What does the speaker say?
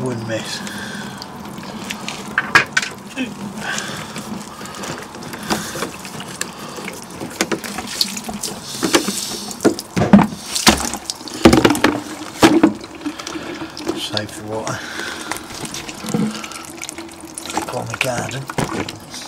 wouldn't miss. Save the water. Got my garden.